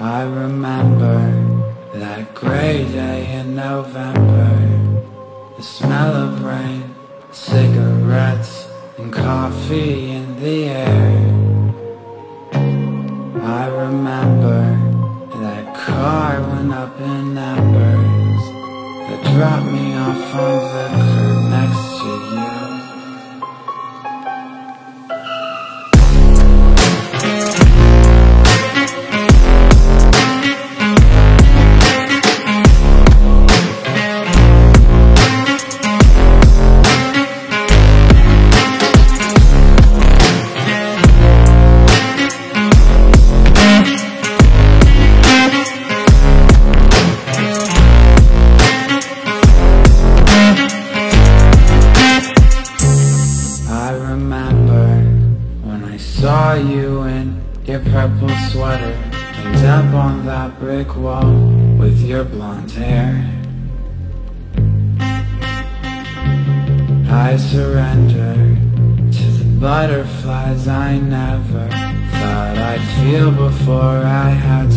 I remember that grey day in November The smell of rain, cigarettes and coffee in the air. I remember that car went up in embers That dropped me off on the remember when I saw you in your purple sweater Leaned up on that brick wall with your blonde hair. I surrendered to the butterflies I never thought I'd feel before I had